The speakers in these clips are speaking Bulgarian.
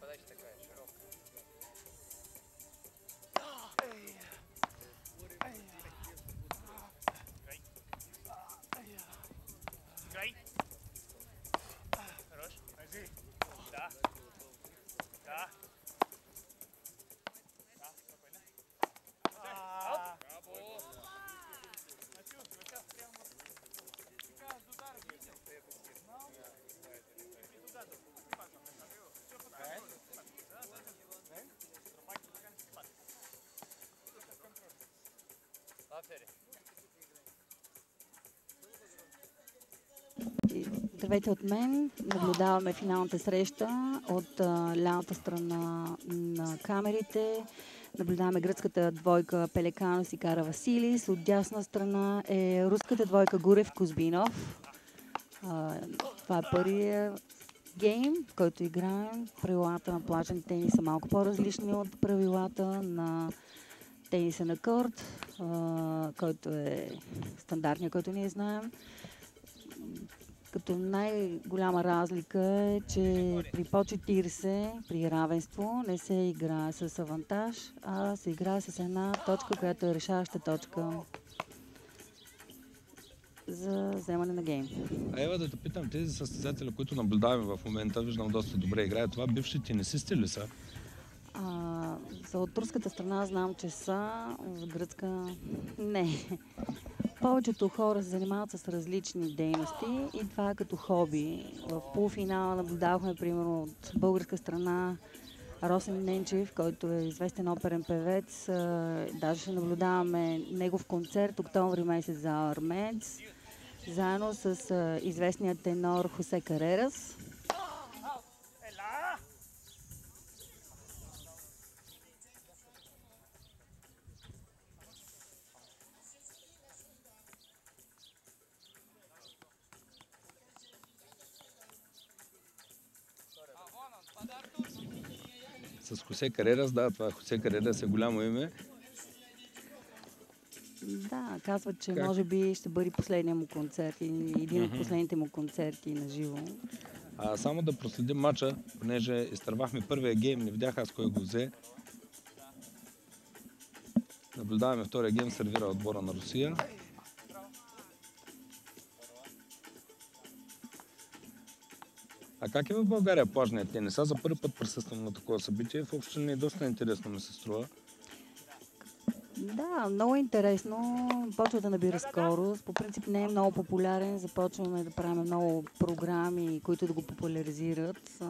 подача такая И Здравейте от мен. Наблюдаваме финалната среща от лявата страна на камерите. Наблюдаваме гръцката двойка Пелеканос и Кара Василис. От дясна страна е руската двойка Гурев Кузбинов. Това е първият гейм, в който играем. Правилата на плажен тенис са малко по-различни от правилата на тениса на корт, а, който е стандартния, който ние знаем. Като най-голяма разлика е, че при по 40, при равенство, не се играе с авантаж, а се играе с една точка, която е решаваща точка за вземане на гейм. А Ева, да те питам, тези състезатели, които наблюдаваме в момента, виждам доста добре играят. Това бивши тенисисти ли са? А, за от турската страна знам, че са, за гръцка не. Повечето хора се занимават с различни дейности и това е като хоби. В полуфинала наблюдавахме, примерно, от българска страна Росен Ненчев, който е известен оперен певец. А, Даже ще наблюдаваме негов концерт октомври месец за Армец, заедно с а, известния тенор Хосе Карерас. С Хосе Карерас, да, това Хосе Карерас е голямо име. Да, казват, че Как? може би ще бъде последния му концерт или един от последните му концерти на живо. А само да проследим матча, понеже изтървахме първия гейм, не видях аз кой го взе. Наблюдаваме втория гейм, сервира отбора на Русия. А как е в България плажният тенис? Аз за първи път присъствам на такова събитие. Въобще не е доста интересно ми се струва. Да, много интересно. Почва да набира скорост. По принцип не е много популярен. Започваме да правим много програми, които да го популяризират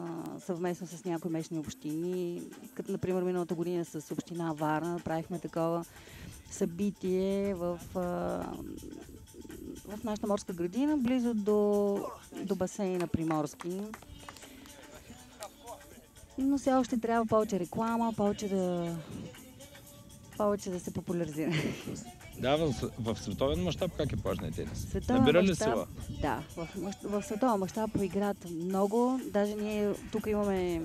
съвместно с някои местни общини. Като, например, миналата година с община Варна направихме такова събитие в, в нашата морска градина, близо до, до басейна Приморски. Но все още трябва повече реклама, повече да, повече да се популяризира. Да, в, в световен мащаб как е плажният тенис? Световен Набира ли мащаб, сила? Да, в, в световен мащаб играят много. Даже ние тук имаме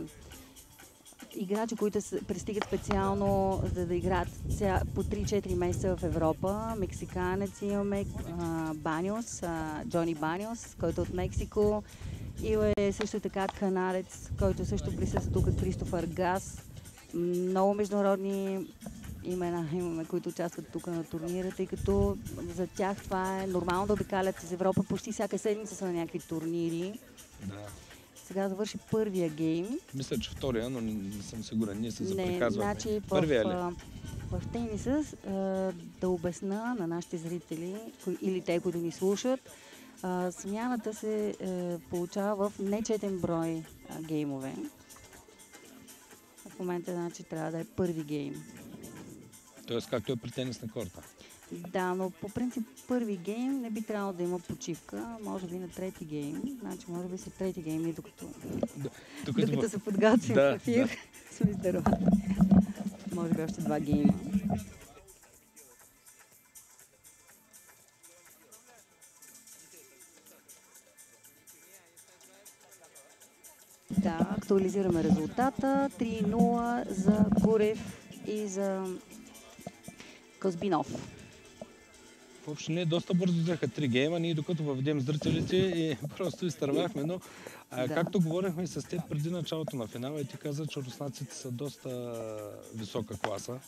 играчи, които с- пристигат специално за да играят по 3-4 месеца в Европа. Мексиканец имаме Баниос, Джони Баниос, който е от Мексико. И е също така канадец, който също присъства тук, Кристофър Гас. Много международни имена имаме, които участват тук на турнира, тъй като за тях това е нормално да обикалят из Европа. Почти всяка седмица са на някакви турнири. Да. Сега завърши първия гейм. Мисля, че втория, но не, не съм сигурен. Ние се Не, заприказваме. значи в, Първия ли? а, в тениса да обясна на нашите зрители кои, или те, които ни слушат, а, смяната се а, получава в нечетен брой а, геймове. В момента значи трябва да е първи гейм. Тоест, както е при тенис на корта. Да, но по принцип първи гейм не би трябвало да има почивка. Може би на трети гейм. Значи може би след трети гейм и докато, Тук докато се подготвим Да, в ефир. сме здраве. Може би още два гейма. Да, актуализираме резултата. 3-0 за Гурев и за Козбинов. В общини доста бързо взеха три гейма, ние докато въведем зрителите и просто изтървахме, но а, Да. както говорихме с теб преди началото на финала и ти каза, че руснаците са доста висока класа.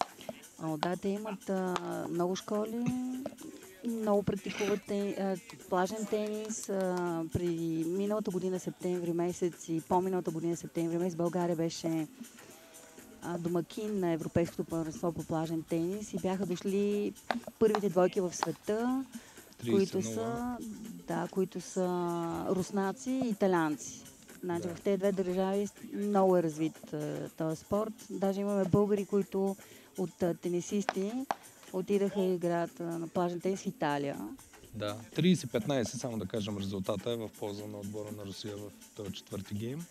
О, да, те имат а, много школи, много практикуват те, а, плажен тенис. А, преди миналата година, септември месец и по-миналата година, септември месец, България беше домакин на Европейското първенство по плажен тенис и бяха дошли първите двойки в света, 30 които са, да, които са руснаци и италианци. Значи Да. в тези две държави много е развит този спорт. Даже имаме българи, които от тенисисти отидаха и играят на плажен тенис в Италия. Да, 30-15, само да кажем резултата е в полза на отбора на Русия в този четвърти гейм.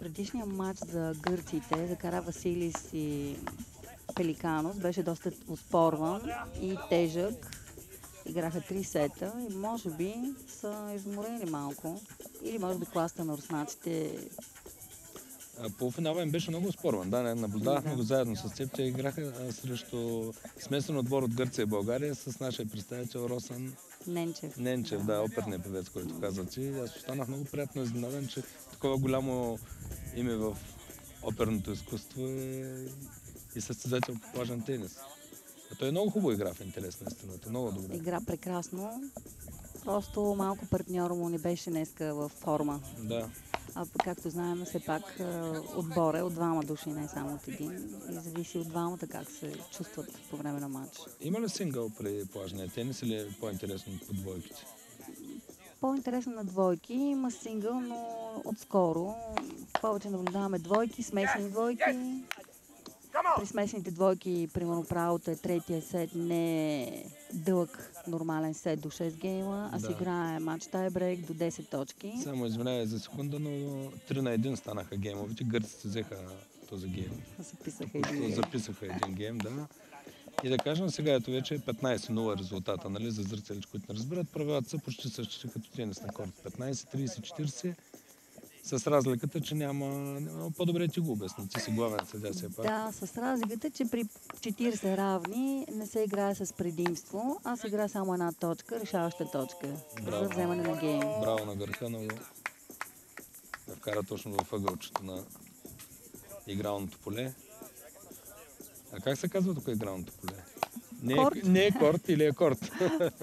Предишният матч за гърците, за Кара Василис и Пеликанос, беше доста оспорван и тежък. Играха три сета и може би са изморени малко. Или може би класта на руснаците Полуфинала им беше много спорван. Да, не, наблюдавахме Да. го заедно с теб. Те играха а, срещу смесен отбор от Гърция и България с нашия представител Росан Ненчев. Ненчев, да, оперният певец, който каза ти. Аз останах много приятно изненадан, че такова голямо име в оперното изкуство е и състезател по плажен тенис. А той е много хубаво игра в интерес на истината. Много добре. Игра прекрасно. Просто малко партньор му не беше днеска в форма. Да. А както знаем, все пак а, отбор е от двама души, не само от един. И зависи от двамата как се чувстват по време на матч. Има ли сингъл при плажния тенис или е по-интересно по двойките? По-интересно на двойки. Има сингъл, но отскоро. Повече наблюдаваме двойки, смесени двойки. При смесените двойки, примерно правото е третия сет, не е дълъг нормален сет до 6 гейма, а се Да. играе матч тайбрейк до 10 точки. Само извинявай за секунда, но 3 на 1 станаха геймовите. Гърците взеха този гейм. Записаха един. записаха един гейм, да. И да кажем, сега ето вече е 15-0 резултата, нали, за зрителите, които не разбират. Правилата са почти същите като тенис на корт. 15-30-40 с разликата, че няма... няма- По-добре ти го обясни. Ти си главен съдя все пак. Да, с разликата, че при 40 равни не се играе с предимство, а се играе само една точка, решаваща точка Браво. за вземане на гейм. Браво на гърка, но да вкара точно в ъгълчето на игралното поле. А как се казва тук игралното поле? Не е, Корт. не е корт или е корт?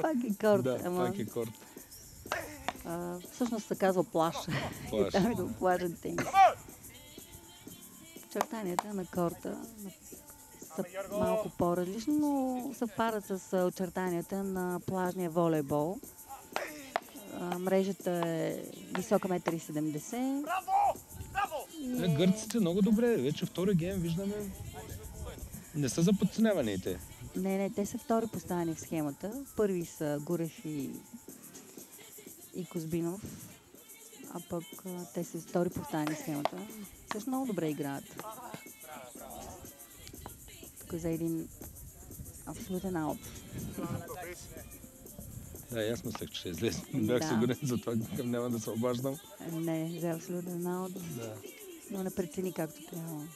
Пак е корт, да, ама пак е корт. а, всъщност се казва плаш. Плаж. И там е до плажен тенис. Очертанията на корта са малко по-различни, но съвпадат с очертанията на плажния волейбол. А, мрежата е висока 1,70 м. Браво! Браво! Е, гърците много добре. Вече втори гейм виждаме. Не са за подценяване и те. Не, не, те са втори поставени в схемата. Първи са Гурев и, и Козбинов, а пък те са втори поставени в схемата. Също много добре играят. Тук е за един абсолютен аут. Да, и аз мислех, че ще излезе. Бях Да. сигурен, затова към няма да се обаждам. Не, взе абсолютен аут, Да. но не прецени както трябва.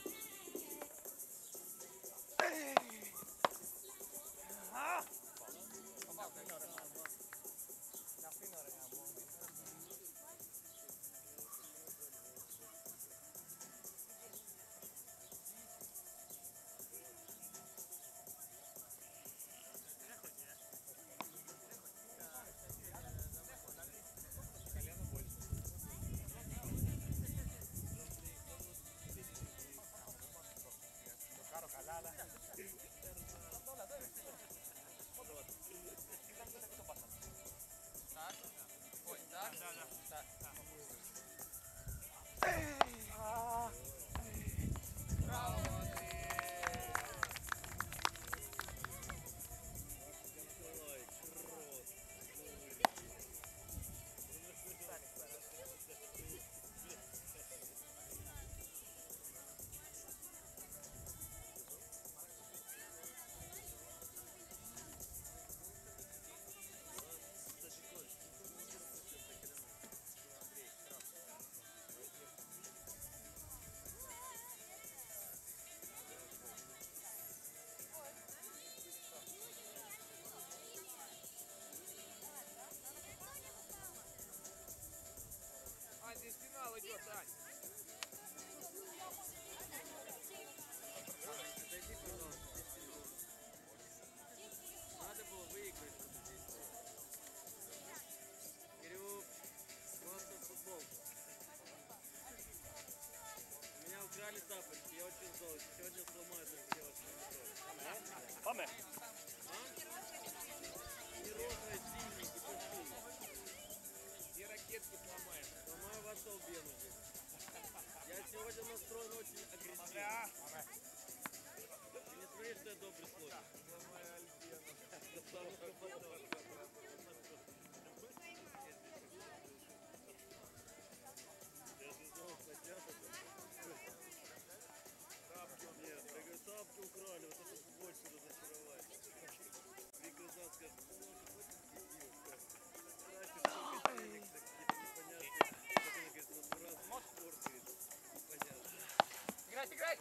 Играть, играть!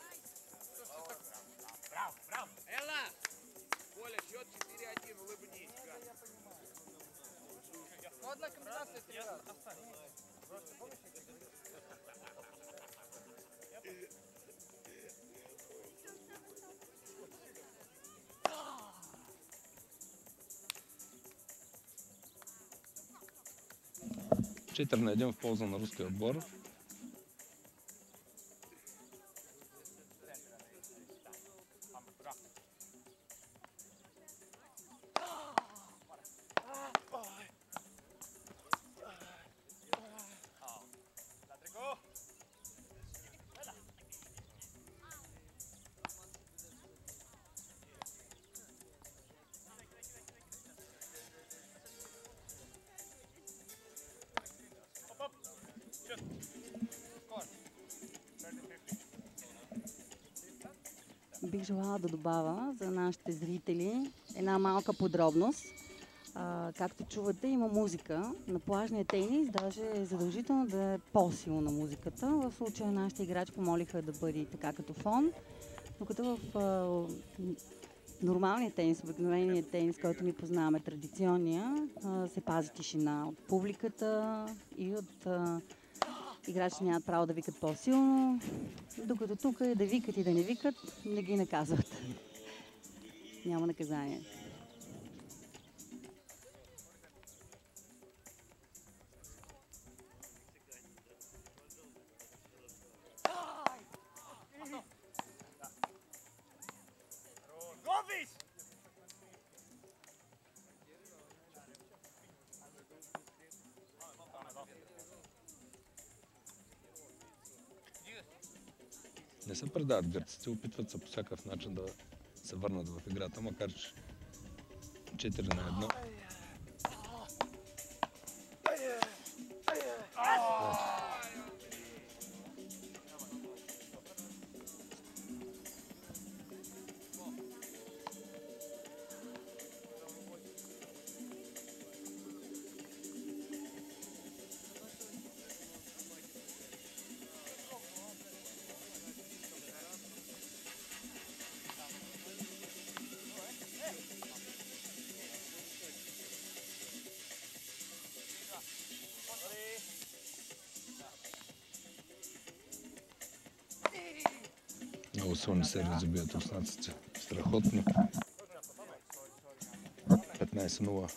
Браво, браво. Элла! Коля, счет 4-1, улыбнись. Ну, одна комбинация три раза. Четири на един в полза на руския отбор. Желала да добавя за нашите зрители една малка подробност. А, както чувате, има музика. На плажния тенис даже е задължително да е по-силна музиката. В случая нашите играчи помолиха да бъде така като фон, докато в а, нормалния тенис, обикновения тенис, който ни познаваме, традиционния, а, се пази тишина от публиката и от играчите нямат право да викат по-силно, докато тук е да викат и да не викат, не ги наказват. Няма наказание. Предават гърците, опитват се по всякакъв начин да се върнат в играта, макар че 4 на 1. Силни сервизи бият руснаците. Страхотни. 15-0.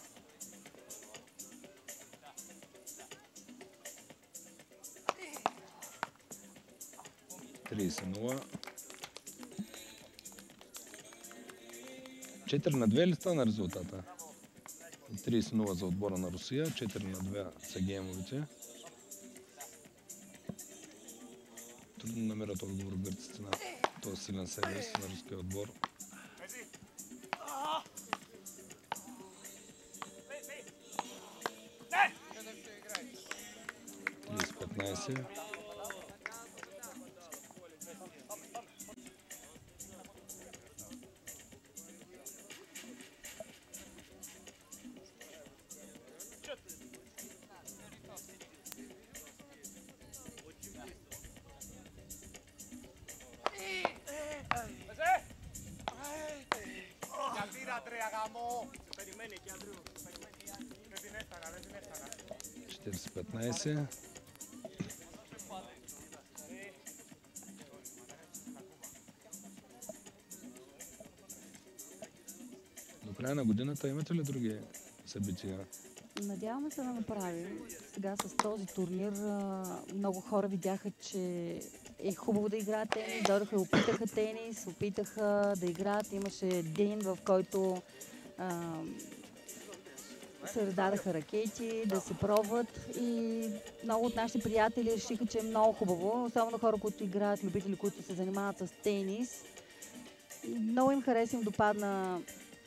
Тридесет нула. 4 на 2 ли стана резултата? 30-0 за отбора на Русия, 4 на 2 са геймовите. Трудно намират отговор гърците на този силен сервис на руския отбор. Что-то се. До края на годината имате ли други събития? Надяваме се да направим. Сега с този турнир много хора видяха, че е хубаво да играят тенис. Дойдоха и опитаха тенис, опитаха да играят. Имаше ден, в който се раздадаха ракети, да се пробват и много от нашите приятели решиха, че е много хубаво, особено хора, които играят, любители, които се занимават с тенис. Много им хареса, им допадна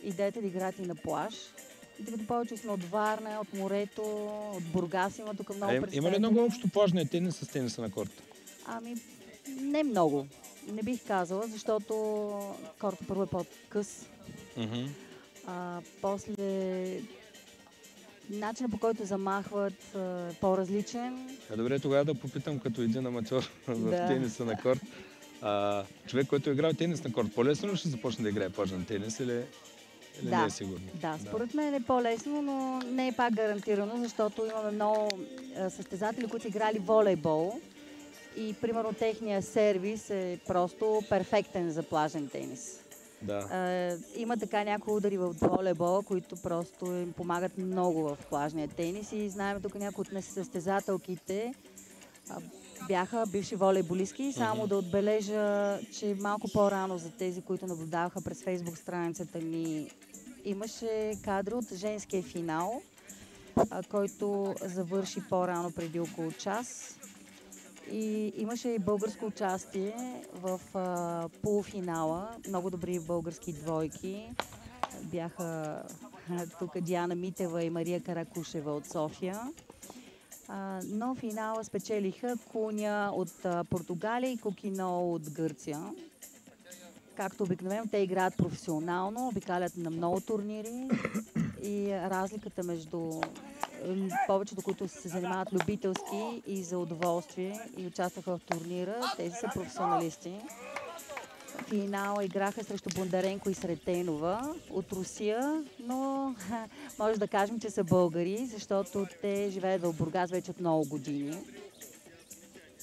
идеята да играят и на плаж. И тъй като повече сме от Варна, от морето, от Бургас има тук много им- има ли много общо плажния тенис с тениса на корта? Ами, не много. Не бих казала, защото корта първо е по-къс. Мгм. А, после начинът по който замахват а, е по-различен. Е, добре, тогава да попитам като един аматьор в Да. тениса на корт. А, човек, който е играл тенис на корт, по-лесно ли ще започне да играе плажен тенис или, или Да. не е сигурно? Да, според мен е по-лесно, но не е пак гарантирано, защото имаме много а, състезатели, които играли волейбол и примерно техния сервис е просто перфектен за плажен тенис. Да. А, има така някои удари в волейбола, които просто им помагат много в плажния тенис и знаем тук някои от състезателките бяха бивши волейболистки. Само Мгм. да отбележа, че малко по-рано за тези, които наблюдаваха през фейсбук страницата ни, имаше кадри от женския финал, който завърши по-рано преди около час. И имаше и българско участие в а, полуфинала. Много добри български двойки. Бяха тук Диана Митева и Мария Каракушева от София. А, но финала спечелиха Куня от а, Португалия и Кокино от Гърция. Както обикновено, те играят професионално, обикалят на много турнири и разликата между повечето, които се занимават любителски и за удоволствие и участваха в турнира, тези са професионалисти. Финала играха срещу Бондаренко и Сретенова от Русия, но може да кажем, че са българи, защото те живеят в Бургас вече от много години.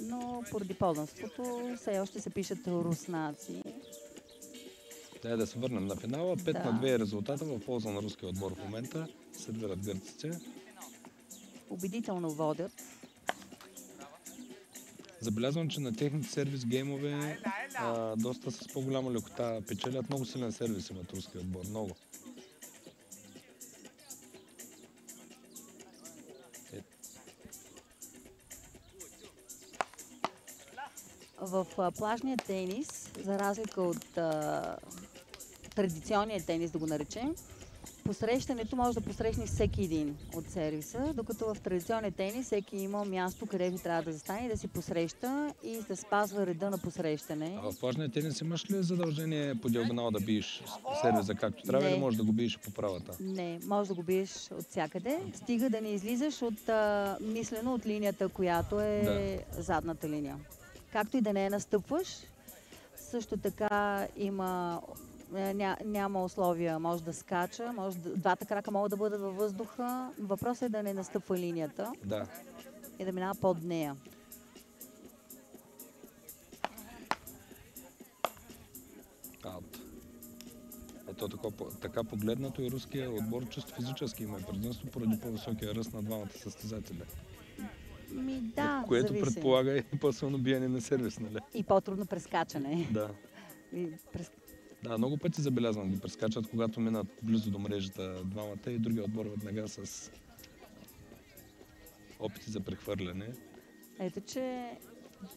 Но поради познанството все още се пишат руснаци. Дай да се върнем на финала. 5 Да. на 2 е резултата в полза на руския отбор в момента. Сервират гърците. Убедително водят. Забелязвам, че на техните сервис геймове а, доста с по-голяма лекота печелят. Много силен сервис имат руския отбор. Много. Е, В а, плажния тенис, за разлика от а, традиционния тенис, да го наречем, посрещането може да посрещне всеки един от сервиса, докато в традиционния тенис всеки има място, където трябва да застане и да си посреща и да спазва реда на посрещане. а в плажния тенис имаш ли задължение по диагонал да биеш сервиза както трябва Не. или можеш да го биеш по правата? Не, може да го биеш от всякъде. Стига да не излизаш от, а, мислено от линията, която е задната линия. Както и да не я настъпваш. Също така има, е, ня, няма условия. Може да скача, може да, двата крака могат да бъдат във въздуха. Въпросът е да не настъпва линията Да. и да минава под нея. То така, по- така погледнато и руския отбор чисто физически има предимство поради по-високия ръст на двамата състезатели. Ми да, което зависи. предполага и по-силно биене на сервис, нали? И по-трудно прескачане. Да. И през... Да, много пъти забелязвам ги прескачат, когато минат близо до мрежата двамата и другия отбор веднага с опити за прехвърляне. Ето, че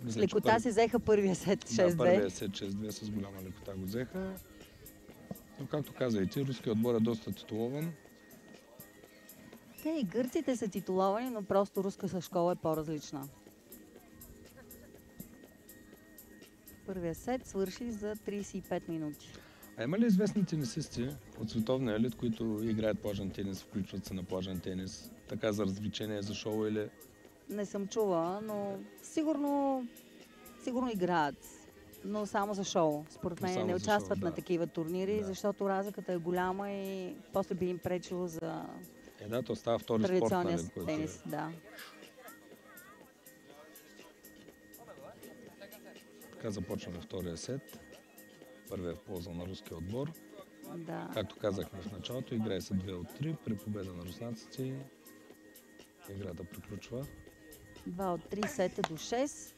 Мисля, лекота пър- си взеха първия сет 6-2. Да, първия сет 6-2 с голяма лекота го взеха. Но както каза и ти, руският отбор е доста титулован. Те и гърците са титуловани, но просто руската школа е по-различна. Първия сет свърши за 35 минути. А има ли известни тенисисти от световния елит, които играят плажен тенис, включват се на плажен тенис, така за развлечение, за шоу или... Не съм чула, но сигурно, сигурно играят. Но само за шоу. Според мен само не участват шоу, на да. такива турнири, Да. защото разликата е голяма и после би им пречило за Е, да, то става втори спорт, нали, който е. тенис. Да. Така започваме втория сет. Първият в полза на руския отбор. да. Както казахме в началото, играе се 2 от 3 при победа на руснаците. Играта приключва. 2 от 3 сета до 6.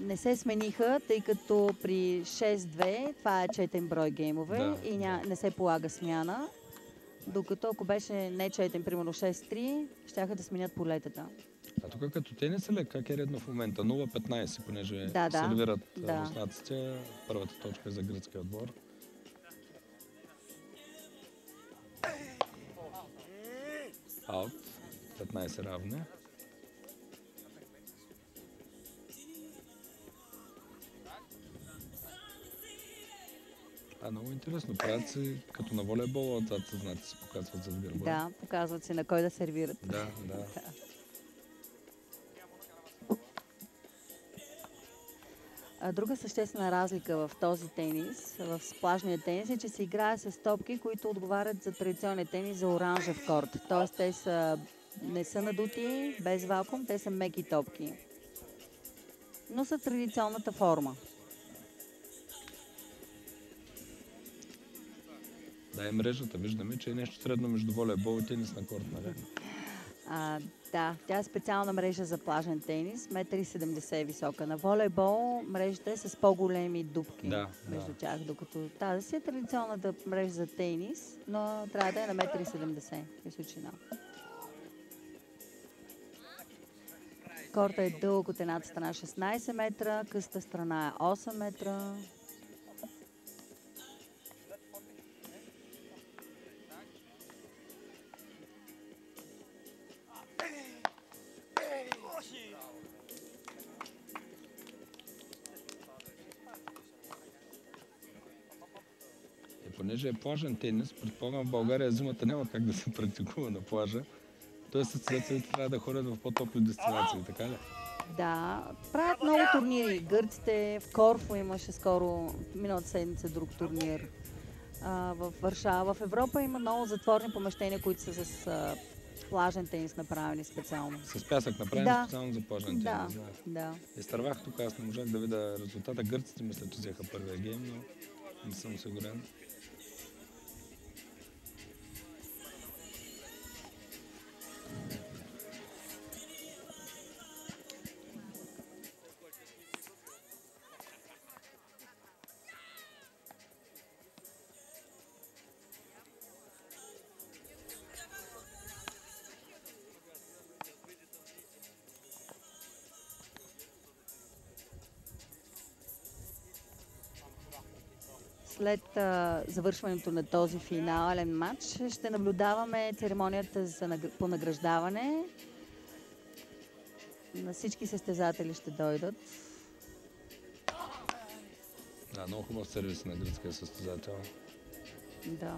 Не се смениха, тъй като при 6-2 това е четен брой геймове Да, и ня... да. не се полага смяна. Докато ако беше не четен, примерно 6-3, щяха да сменят полетата. А тук като тенис ли? Как е редно в момента? 0-15, понеже Да, да. сервират Да. да. руснаците. Първата точка е за гръцкия отбор. Аут. 15 равни. А, много интересно. Правят си като на волейбола, отзад съзнати се показват зад гърба. Да, показват се на кой да сервират. Да, да. А друга съществена разлика в този тенис, в плажния тенис, е, че се играе с топки, които отговарят за традиционния тенис за оранжев корт. Тоест те са, не са надути, без вакуум, те са меки топки. Но са традиционната форма. Да, и мрежата виждаме, че е нещо средно между волейбол и тенис на корт, нали? А, да, тя е специална мрежа за плажен тенис, 1,70 е висока. На волейбол мрежата е с по-големи дупки Да, между да. тях, докато тази си е традиционната мрежа за тенис, но трябва да е на 1,70 м височина. Корта е дълъг от едната страна 16 метра, къста страна е 8 метра. Понеже е плажен тенис, предполагам в България зимата няма как да се практикува на плажа. Тоест състезателите трябва да ходят в по-топли дестинации, така ли? Да, правят много турнири. Гърците в Корфу имаше скоро, миналата седмица, друг турнир. А, в Варшава. В Европа има много затворни помещения, които са с а, плажен тенис направени специално. С пясък направен Да. специално за плажен Да, тенис. Да. да. Изтървах тук, аз не можах да видя резултата. Гърците мисля, че взеха първия гейм, но не съм сигурен. След а, завършването на този финален матч ще наблюдаваме церемонията за, по награждаване. На всички състезатели ще дойдат. Да, много хубав сервис на гръцкия състезател. Да.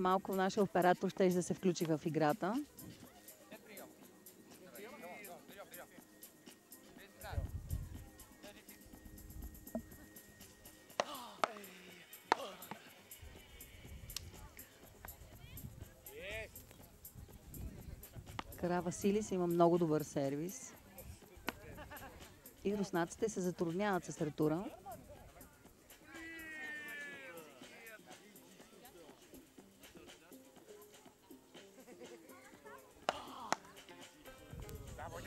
За малко нашия оператор ще да се включи в играта. Кара Василис има много добър сервис. И руснаците се затрудняват с ретура.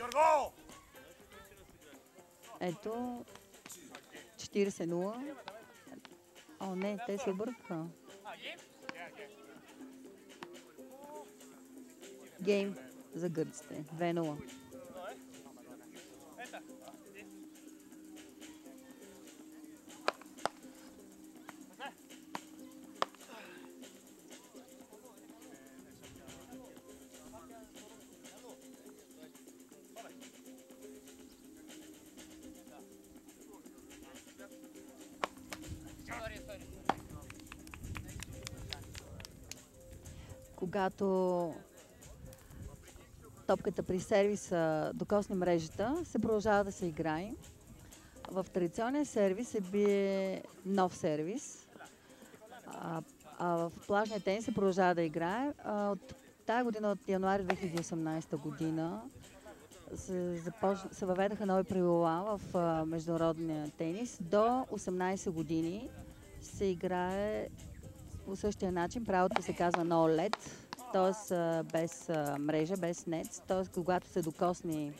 Георго! Ето 40-0. О, не, те се объркаха. Гейм за гърците. 2-0. Когато топката при сервиса докосне мрежата, се продължава да се играе. В традиционния сервис се бие нов сервис, а, а в плажния тенис се продължава да играе. А, от тази година, от януари 2018 година, се, започ... се въведаха нови правила в а, международния тенис. До 18 години се играе по същия начин. Правото се казва no LED, т.е. без мрежа, без нет. Т.е. когато се докосне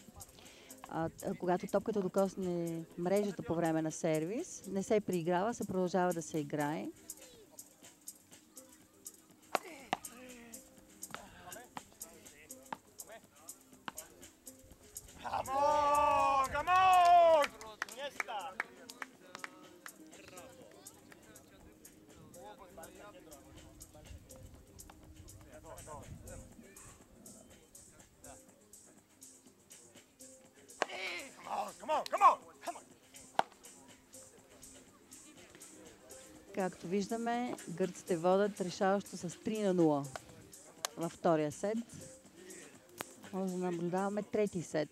когато топката докосне мрежата по време на сервис, не се прииграва, се продължава да се играе. Виждаме, гърците водят решаващо с 3 на 0 във втория сет. Може да наблюдаваме трети сет.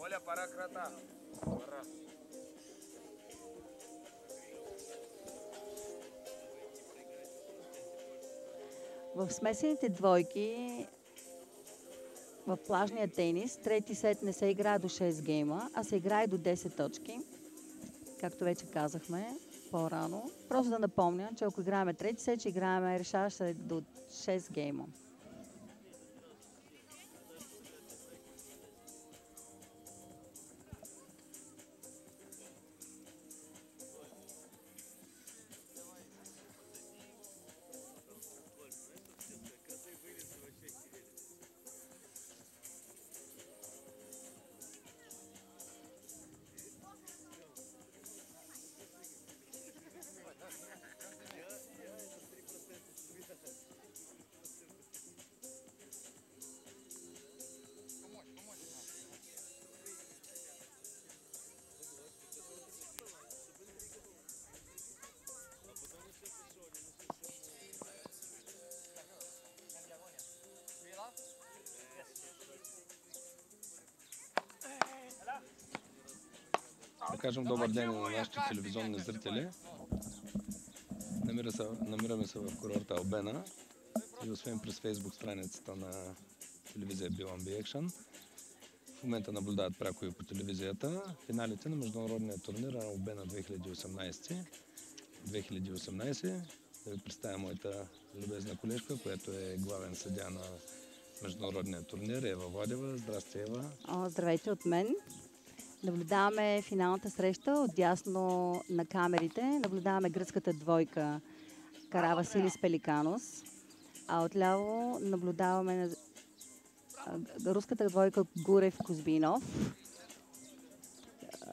Оля, пора крота. Пора. В смесените двойки в плажния тенис, трети сет не се играе до 6 гейма, а се играе до 10 точки. Както вече казахме по-рано. Просто да напомня, че ако играем трети сет, ще играем решаващ се до 6 гейма. Кажем добър ден на нашите телевизионни зрители. Намира се, намираме се в курорта Албена и освен през фейсбук страницата на телевизия B1B Action, в момента наблюдават пряко и по телевизията финалите на международния турнир Албена 2018. 2018. Да ви представя моята любезна колежка, която е главен съдя на международния турнир, Ева Владева. Здрасти, Ева. О, здравейте от мен. Наблюдаваме финалната среща отдясно на камерите. Наблюдаваме гръцката двойка Кара Василис Пеликанос. А отляво наблюдаваме руската двойка Гурев Кузбинов.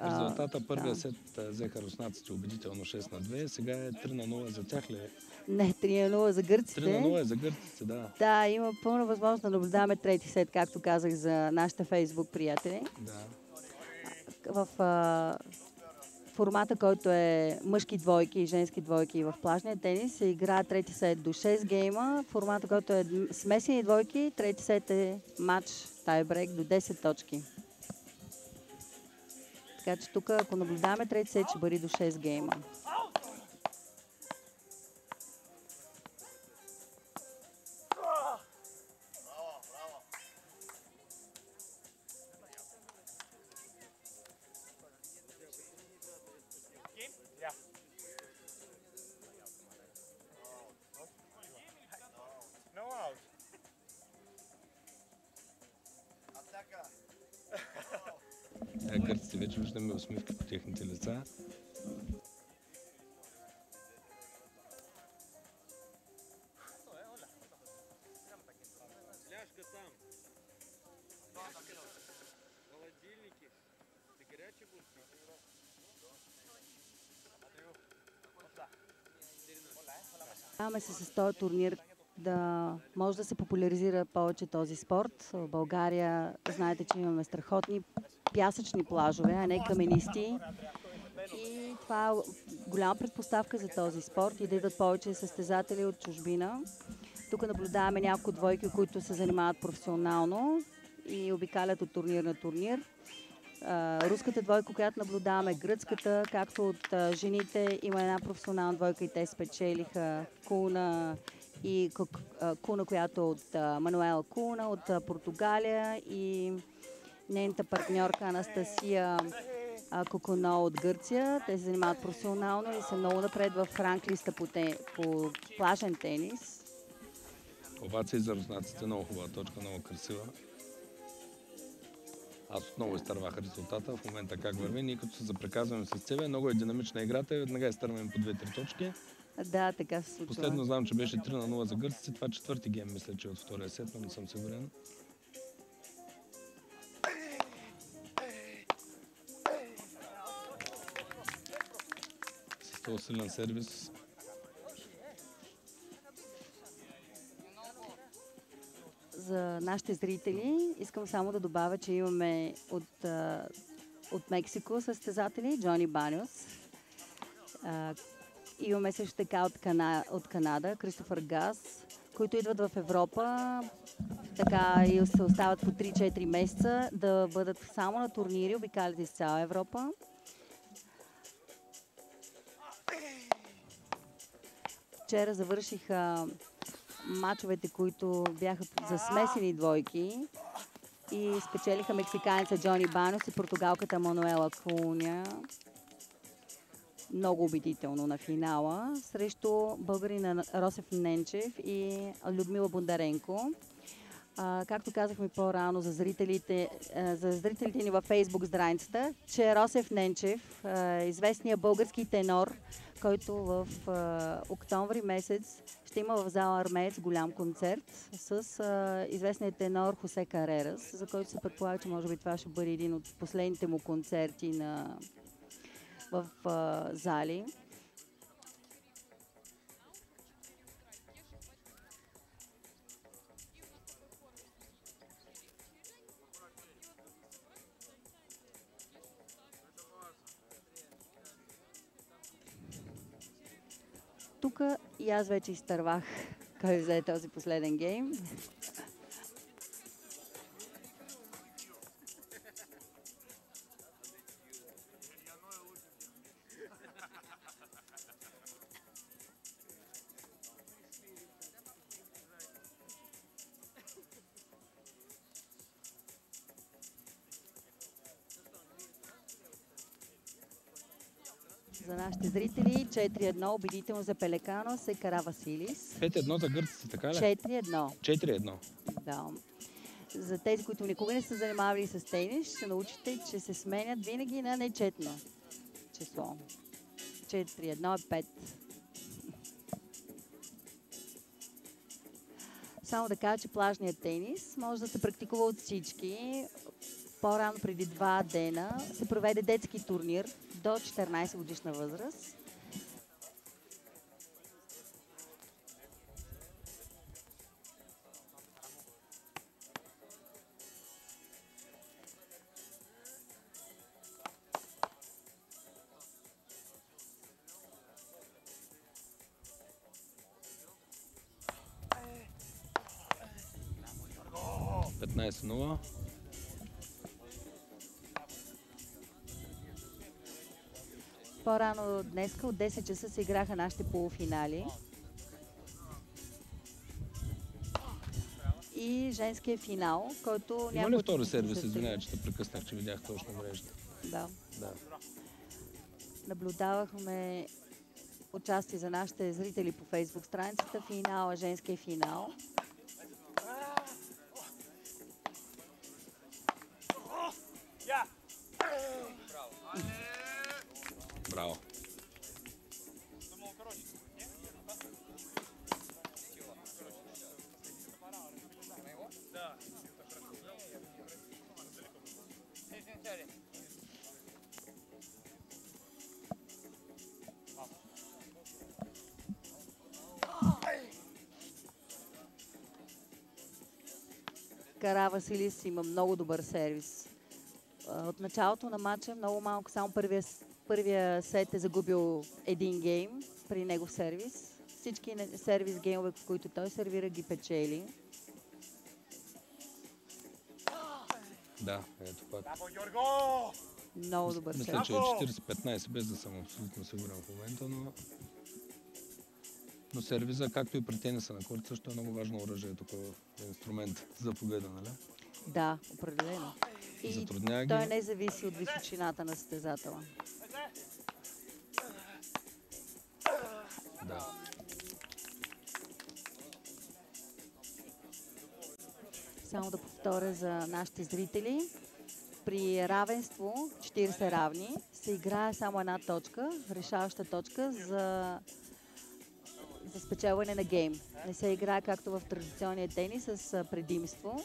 Резултата първия да. сет взеха руснаците убедително 6 на 2. Сега е 3 на 0 за тях ли? Не, 3 на 0 за 3 гърците. на 0 е за гърците, да. Да, има пълна възможност да наблюдаваме трети сет, както казах за нашите фейсбук приятели. да. В а, формата, който е мъжки двойки и женски двойки в плажния тенис, се играе трети сет до 6 гейма. Формата, който е смесени двойки, трети сет е матч тайбрек до 10 точки. Така че тук, ако наблюдаваме трети сет, ще бъде до 6 гейма. Гърците вече виждаме усмивки по техните лица. Надяваме се с този турнир да може да се популяризира повече този спорт. В България знаете, че имаме страхотни пясъчни плажове, а не каменисти. И това е голяма предпоставка за този спорт и да идват повече състезатели от чужбина. Тук наблюдаваме няколко двойки, които се занимават професионално и обикалят от турнир на турнир. Руската двойка, която наблюдаваме, гръцката, както от жените, има една професионална двойка и те спечелиха Куна и Куна, която е от а, Мануела Куна от Португалия и нейната партньорка Анастасия Коконо от Гърция. Те се занимават професионално и са много напред в ранглиста по, те, по плажен тенис. Овации за руснаците, много хубава точка, много красива. Аз отново изтървах резултата. В момента как върви, ние като се запреказваме с тебе, много е динамична играта и веднага изтърваме по 2-3 точки. Да, така се случва. Последно знам, че беше 3 на 0 за гърците. Това четвърти гейм, мисля, че е от втория сет, но не съм сигурен. Силен сервис за нашите зрители искам само да добавя, че имаме от, от Мексико състезатели, Джони Баниос. А, имаме също така от, Кана, от Канада, Кристофър Гас, които идват в Европа така и се остават по 3-4 месеца да бъдат само на турнири, обикалят из цяла Европа. Вчера завършиха мачовете, които бяха за смесени двойки и спечелиха мексиканеца Джони Банос и португалката Мануела Куня. Много убедително на финала срещу българина Росев Ненчев и Людмила Бондаренко. А, както казахме по-рано за зрителите, а, за зрителите ни във Фейсбук страницата, че Росев Ненчев, а, известният български тенор, който в а, октомври месец ще има в зала Армеец голям концерт с а, известния тенор Хосе Карерас, за който се предполага, че може би това ще бъде един от последните му концерти на, в а, зали. Тук и аз вече изтървах кой взе този последен гейм. 4-1 убедително за Пелекано се Кара Василис. 5-1 за гърците, така ли? 4-1. 4-1. Да. За тези, които никога не са занимавали с тенис, ще научите, че се сменят винаги на нечетно число. 4-1 е 5. Само да кажа, че плажният тенис може да се практикува от всички. По-рано, преди два дена, се проведе детски турнир до 14 годишна възраст. 15-0. По-рано днес от 10 часа се играха нашите полуфинали. И женския финал, който Има ли втори сервис? Извинявай, че те прекъснах, че видях точно мрежата. Да. Да. Наблюдавахме участие за нашите зрители по фейсбук страницата, финала, женския финал. Кара Василис има много добър сервис. От началото на матча много малко, само първия, първия сет е загубил един гейм при него сервис. Всички сервис геймове, в които той сервира, ги печели. Да, ето пак. Много добър сервис. Мисля, че е 40-15, без да съм абсолютно сигурен в момента, но но сервиза, както и при тениса на корт, също е много важно оръжие, тук е инструмент за победа, нали? Да, определено. И Затруднява той ги. не зависи от височината на състезателя. Да. Само да повторя за нашите зрители. При равенство, 40 равни, се играе само една точка, решаваща точка за, за спечелване на гейм. Не се играе както в традиционния тенис с предимство.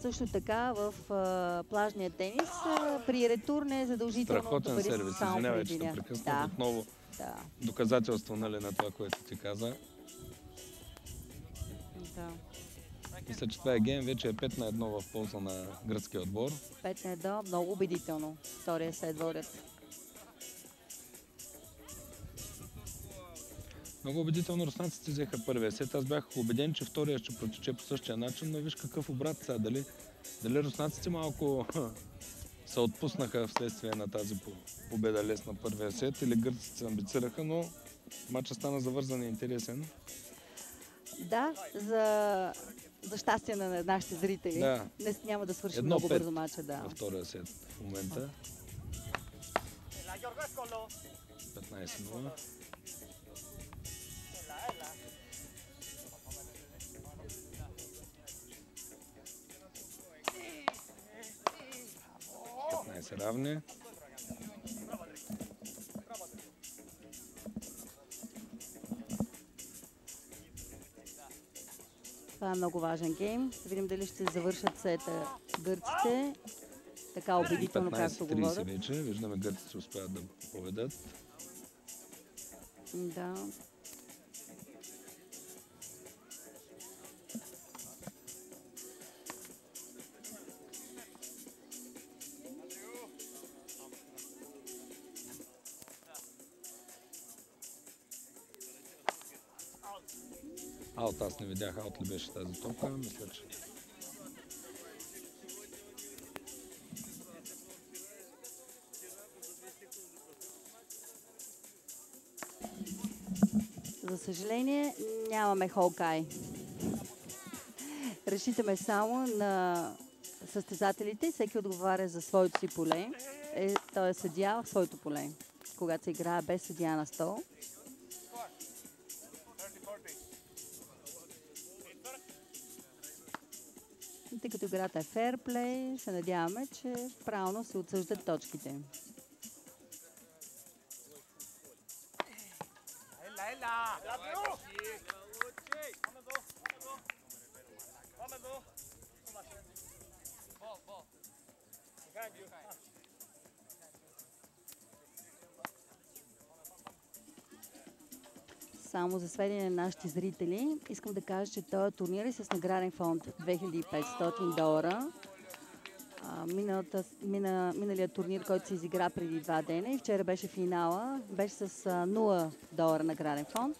Също така в а, плажния тенис а, при ретур не е задължително Страхотен да сервис. Извинявай, че те единия. прекъснах. Да, Отново да, доказателство нали, на това, което ти каза. да. Мисля, че това е гейм, вече е 5 на 1 в полза на гръцкия отбор. 5 на 1, много убедително. Втория сет водят. Много убедително руснаците взеха първия сет. Аз бях убеден, че втория ще протече по същия начин, но виж какъв обрат сега. Дали, дали руснаците малко се отпуснаха вследствие на тази победа лес на първия сет или гърците се амбицираха, но матча стана завързан и интересен. Да, за, за щастие на нашите зрители. Да. Днес няма да свършим Едно много бързо матча. Да. Във втория сет в момента. 15-0. 15 равни. Това е много важен гейм. Да видим дали ще завършат сета гърците. Така убедително, както го 15-30 водят. вече. Виждаме гърците успяват да поведат. Да. Аут, аз не видях аут ли беше тази топка. Мисля, че За съжаление, нямаме Холкай. Решитаме само на състезателите. Всеки отговаря за своето си поле. Е, той е съдия в своето поле. Когато се играе без съдия на стол. Играта е фейрплей, се надяваме, че правилно се отсъждат точките. Само за сведение на нашите зрители, искам да кажа, че този турнир е с награден фонд 2500 долара. А, миналата, мина, миналият турнир, който се изигра преди два дена и вчера беше финала, беше с а, 0 долара награден фонд.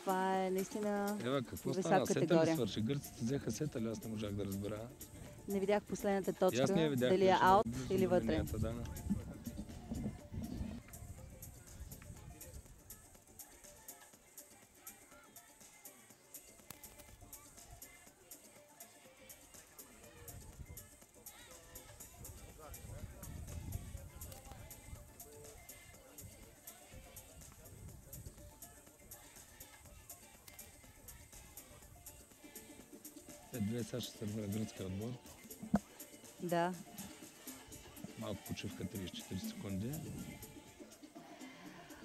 Това е наистина... Ева, какво Висока стана? Сета ли категория. свърши? Гърците взеха сета ли? Аз не можах да разбера. Не видях последната точка, видях. дали е аут или вътре. линията, Да. Сега ще сервира гръцкия отбор. Да. Малко почивка 34 секунди.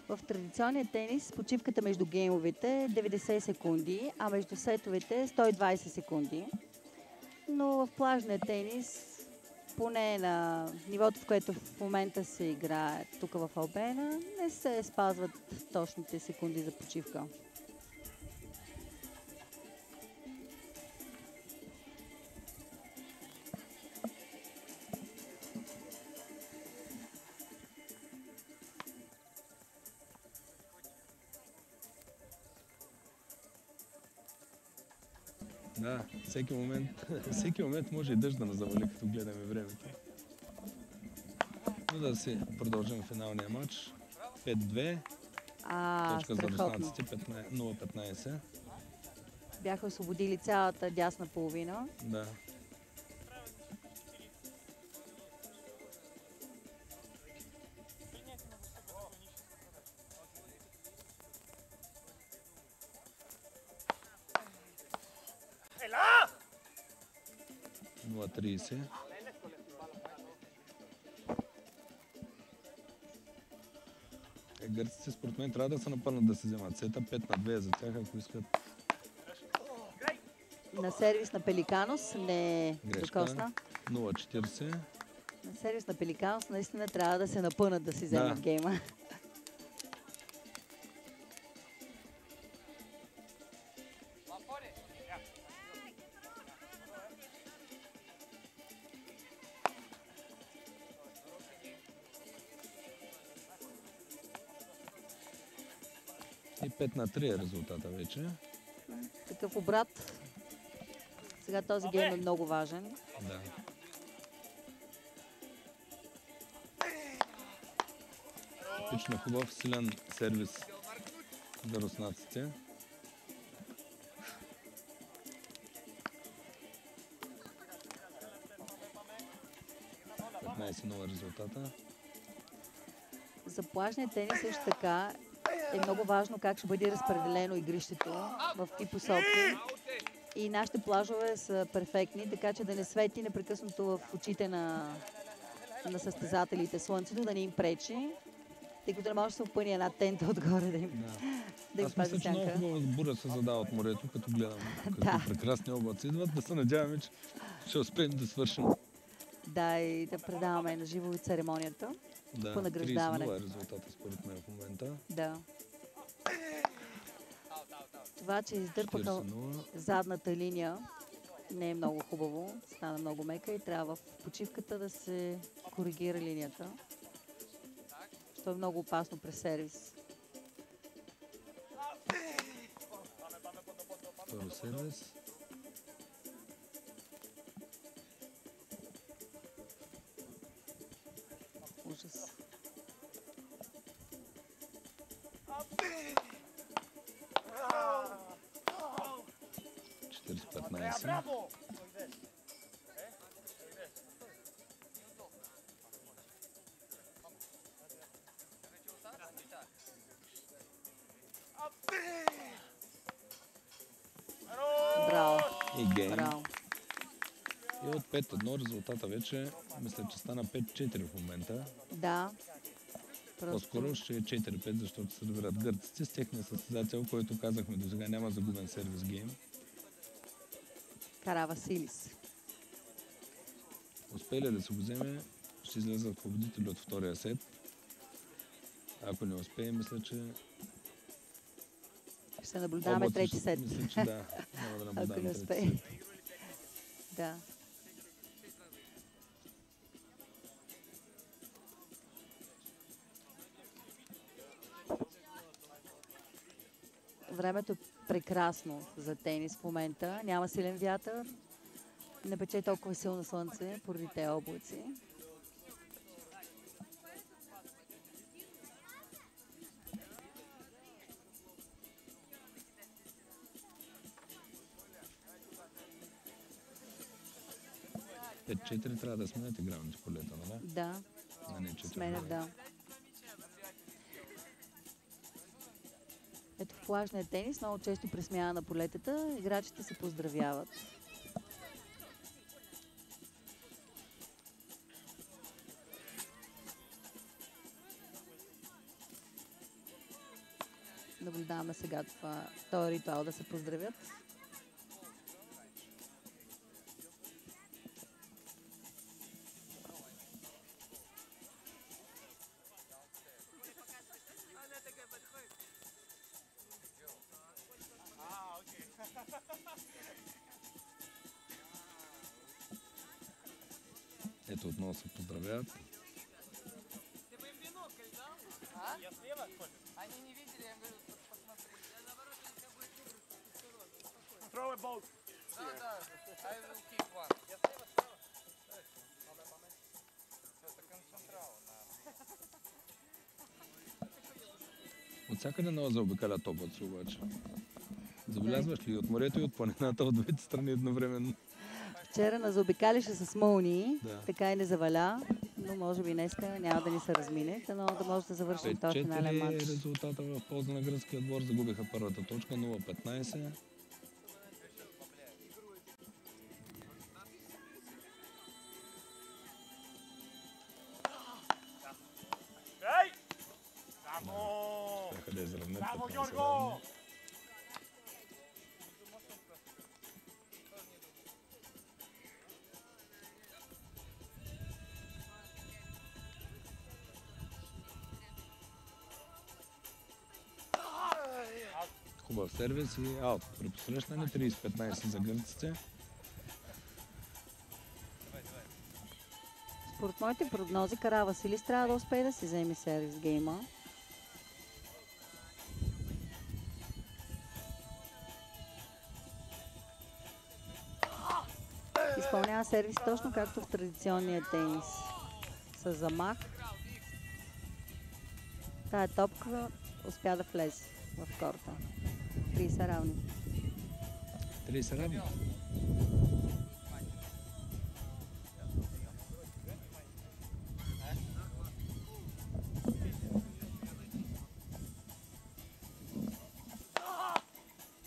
В традиционния тенис почивката между геймовете е 90 секунди, а между сетовете 120 секунди. Но в плажния тенис, поне на нивото, в което в момента се играе тук в Албена, не се спазват точните секунди за почивка. Всеки момент, всеки момент може и дъжд да не завали, като гледаме времето. Но да си продължим финалния матч. 5-2, А, точка за руснаците, 15 0-15. Бяха освободили цялата дясна половина. Да. 0-30. Е, гърците според мен трябва да се напълнат да се вземат сета. 5 на 2 е за тях, ако искат На сервис на Пеликанос не грешка. докосна. 0-40. На сервис на Пеликанос наистина трябва да се напънат да си вземат Да. гейма. И 5 на 3 е резултата вече. Такъв обрат. Сега този гейм е много важен. Да. Типично хубав, силен сервис за руснаците. нова резултата. За плажния тенис също така е много важно как ще бъде разпределено игрището в какви посоки. И нашите плажове са перфектни, така че да не свети непрекъснато в очите на, на състезателите слънцето, да не им пречи, тъй като не може да се опъни една тента отгоре да им, Да. да им Аз мисля, че много хубаво буря се задава от морето, като гледам какви Да. прекрасни облаци идват. Да се надяваме, че ще успеем да свършим. Да, и да предаваме на живо церемонията. Да, По награждаване. 30 е резултата според мен в момента. Да. Това, че издърпаха 40-0. задната линия не е много хубаво, стана много мека и трябва в почивката да се коригира линията. Що е много опасно през сервис. Второ сервис. 5-1 резултата вече, мисля, че стана 5-4 в момента. Да. По-скоро ще е 4-5, защото се разбират гърците с техния състезател, който казахме до сега няма загубен сервис гейм. Кара Василис. Успели да се го вземе, ще излезат победители от втория сет. Ако не успее, мисля, че... Ще наблюдаваме трети сет. Мисля, че да. Няма да наблюдаваме трети сет. Да. Времето е прекрасно за тенис в момента. Няма силен вятър. Не пече толкова силно слънце поради те облаци. Пет 4 трябва да сменят игралните полета, нали? Да, А не 4. сменят, да. Ето в плажния тенис много често при смяна на полетата играчите се поздравяват. Наблюдаваме сега това, този ритуал да се поздравят. От всякъде много заобикалят облаци обаче. Забелязваш ли от морето и от планината от двете страни едновременно? Вчера на заобикаляше с мълни, Да. така и не заваля, но може би днеска няма да ни се размине, но да може да завършим този финален 5-4 матч. резултата в полза на гръцкия отбор. Загубиха първата точка 0-15. Хубав сервис и аут. При посрещане 30-15 за гърците. Според моите прогнози, Кара Василис трябва да успее да си вземе сервис гейма. Изпълнява сервис точно както в традиционния тенис. С замах. Тая топка успя да влезе в корта. 30 равни. 30 равни.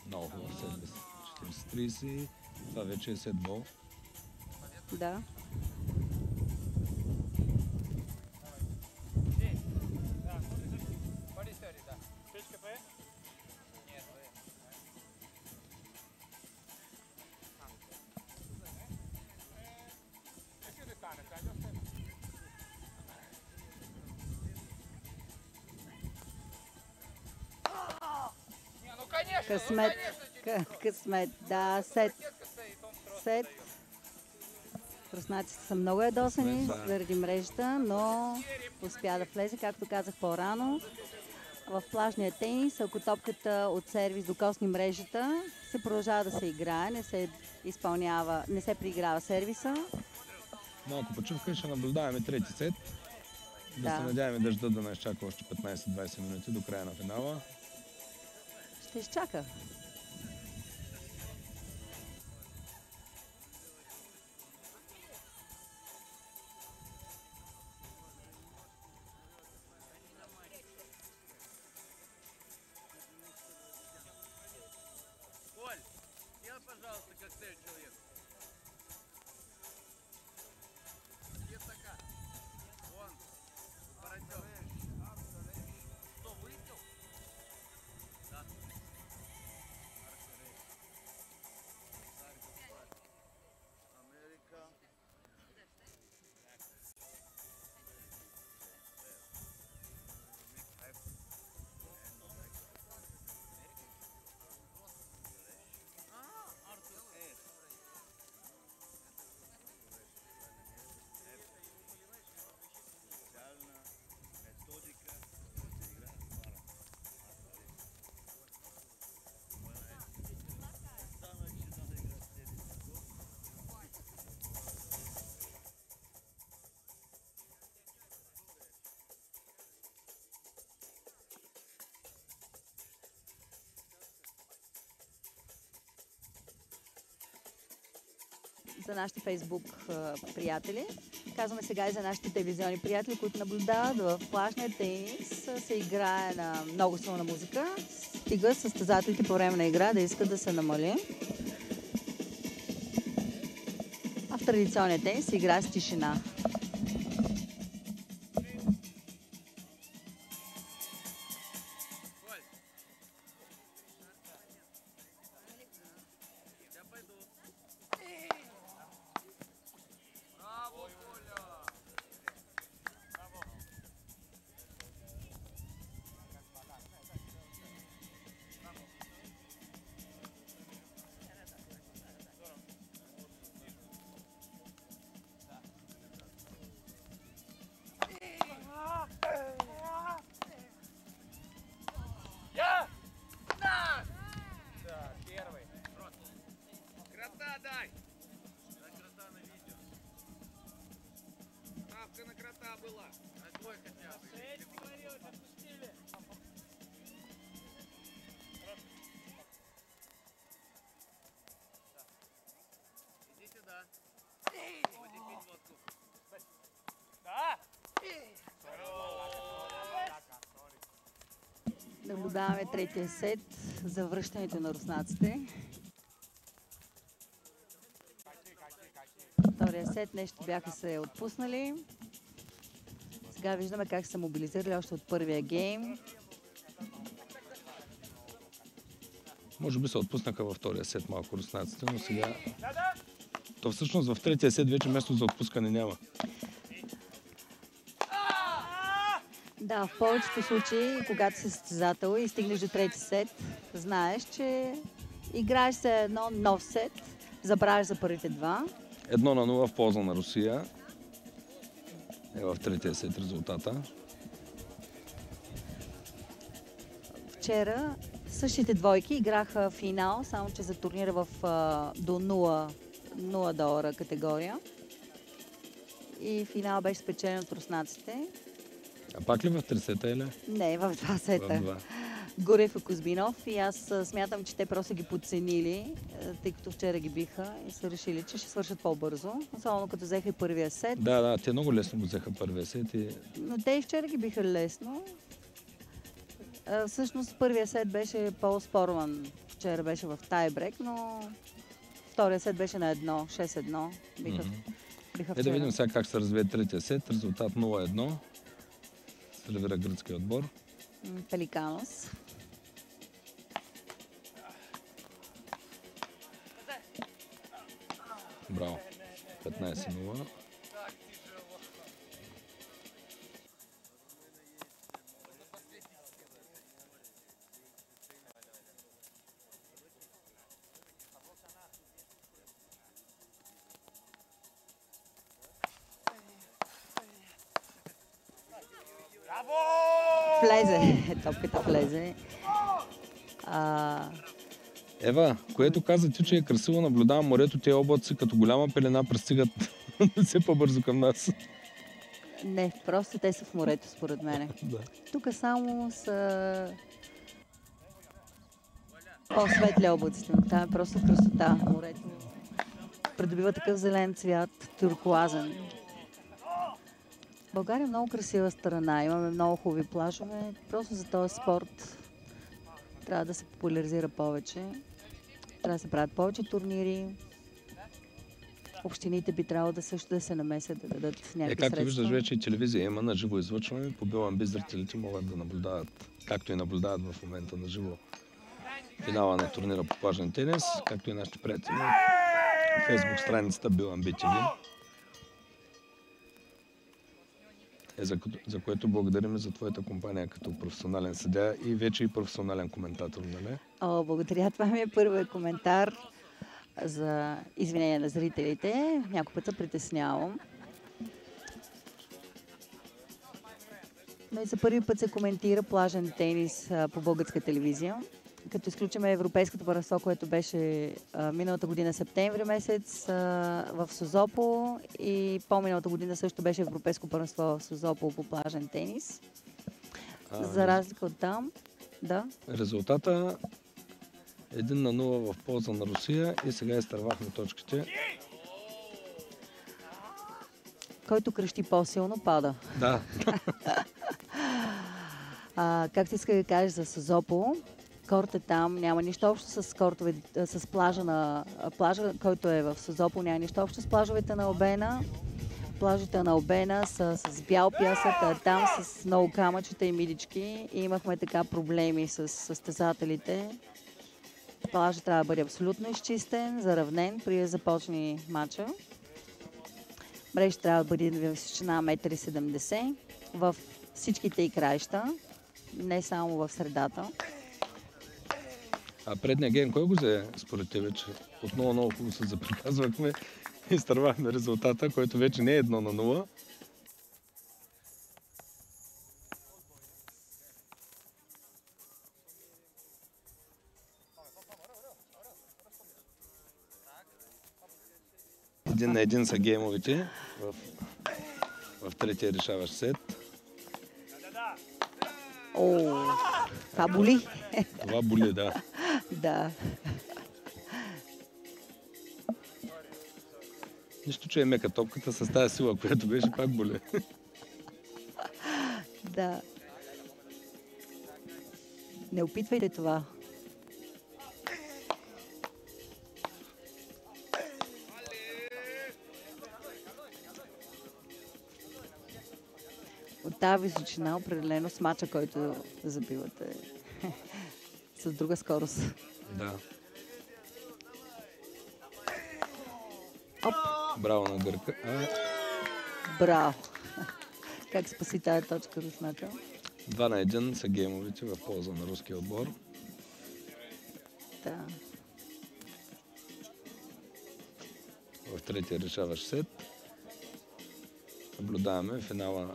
Много хубав сервис. 40-30. Това вече е сетбол. Да. Късмет. късмет. Да, сет. Сет. Руснаците са много ядосани заради мрежата, но успя да влезе, както казах по-рано. В плажния тенис, ако топката от сервис докосни мрежата, се продължава да се играе, не се изпълнява, не се прииграва сервиса. Малко почивка ще наблюдаваме трети сет. Да, Да. се надяваме дъжда да не изчака още 15-20 минути до края на финала. Ще изчака. За нашите фейсбук приятели. Казваме сега и за нашите телевизионни приятели, които наблюдават в плашния тенис. се играе на много силна музика. Стига състезателите по време на игра да искат да се намали. А в традиционния тенис се играе с тишина. Наблюдаваме третия сет за връщането на руснаците. Втория сет нещо бяха се отпуснали. Сега виждаме как са мобилизирали още от първия гейм. Може би се отпуснаха във втория сет малко руснаците, но сега... То всъщност в третия сет вече място за отпускане няма. Да, в повечето случаи, когато си състезател и стигнеш до трети сет, знаеш, че играеш се едно нов сет, забравяш за първите два. Едно на нула в полза на Русия. Е в третия сет резултата. Вчера същите двойки играха финал, само че за турнира в до 0, 0 долара категория. И финал беше спечелен от руснаците. А пак ли в три сета или? Не, в два сета. В два. Горев и Кузбинов. И аз смятам, че те просто ги подценили, тъй като вчера ги биха и са решили, че ще свършат по-бързо. Особено като взеха и първия сет. Да, да, те много лесно го взеха първия сет и Но те и вчера ги биха лесно. Всъщност първия сет беше по-спорван. Вчера беше в тайбрек, но втория сет беше на едно, 6-1. Биха, Мгм. биха Е да видим сега как се развие третия сет. Резултат 0-1. Сервира гръцкия отбор. Пеликанос. Браво. 15-0. Топката влезе. А, Ева, което каза ти, че е красиво, наблюдавам морето, тези облаци като голяма пелена пристигат все по-бързо към нас. не, просто те са в морето, според мене. да. Тук само са по-светли облаците, но там е просто красота. Морето придобива такъв зелен цвят, туркуазен. България е много красива страна, имаме много хубави плажове. Просто за този спорт трябва да се популяризира повече. Трябва да се правят повече турнири. Общините би трябвало да също да се намесят, да дадат някакви Е, както средства. виждаш, вече и телевизия има на живо излъчване. По Билан зрителите могат да наблюдават, както и наблюдават в момента на живо финала на турнира по плажен тенис, както и нашите приятели фейсбук страницата Билан BTV. Е, за, за което благодарим за твоята компания като професионален съдя и вече и професионален коментатор, нали? О, благодаря. Това ми е първият коментар за извинение на зрителите. Някой път се притеснявам. Но и за първи път се коментира плажен тенис по българска телевизия. Като изключиме Европейското първенство, което беше а, миналата година септември месец а, в Созопо и по-миналата година също беше Европейско първенство в Созопо по плажен тенис. А, За разлика от там, да, Резултата 1 на 0 в полза на Русия и сега изтървахме точките. Който крещи по-силно, пада. Да. А, както иска да кажеш за Созопо, корт е там, няма нищо общо с, кортове, с плажа, на, плажа, който е в Созопо, няма нищо общо с плажовете на Обена. Плажите на Обена са с бял пясък, а там с много камъчета и мидички. И имахме така проблеми с състезателите. Плажът трябва да бъде абсолютно изчистен, заравнен, преди да започне матча. Мреж трябва да бъде на височина 1,70 м в всичките и краища, не само в средата. А предния гейм кой го взе според тебе, че отново много хубаво се заприказвахме и изтървахме резултата, който вече не е едно на нула. Един на един са геймовете в, в третия решаващ сет. О, това боли. Това боли, да. Да. Нищо, че е мека топката с тази сила, която беше, пак боли. Да. Не опитвайте това. От тази височина определено с мача, който забивате с друга скорост. Да. Оп, Браво на Гърка. А, браво! Как спаси тази точка Руснака? Два на един са геймовете в полза на руския отбор. Да. В третия решаващ сет. Наблюдаваме финала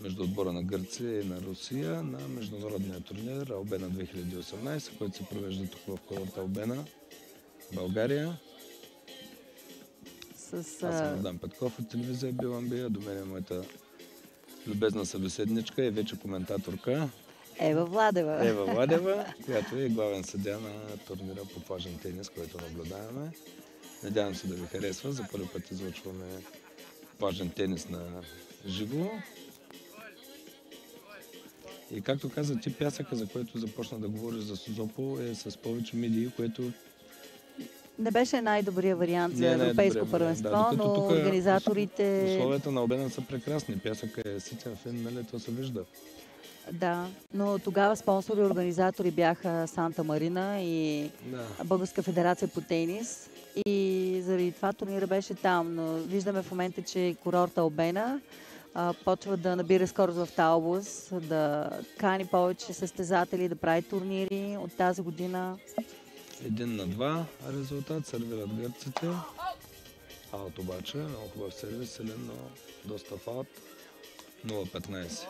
между отбора на Гърция и на Русия на международния турнир Албена 2018, който се провежда тук в колата Албена, България. С, Аз съм Адам Петков от телевизия Биламбия. До мен е моята любезна събеседничка и вече коментаторка Ева Владева. Ева Владева, която е главен съдя на турнира по плажен тенис, който наблюдаваме. Надявам се да ви харесва. За първи път излъчваме плажен тенис на живо. И както каза ти, пясъка, за който започна да говориш за Созопол, е с повече мидии, което Не беше най-добрият вариант за Не е европейско вариант, първенство, да, но тук организаторите... условията на обеда са прекрасни. Пясъка е ситен фин, нали, то се вижда. Да, но тогава спонсори и организатори бяха Санта Марина и Да. Българска федерация по тенис. И заради това турнира беше там. Но виждаме в момента, че курорта Обена а, почва да набира скорост в тази да кани повече състезатели, да прави турнири. От тази година Един на два резултат, сервират гърците. Аут обаче, много хубав сервис, силен, но доста фаут. 0-15.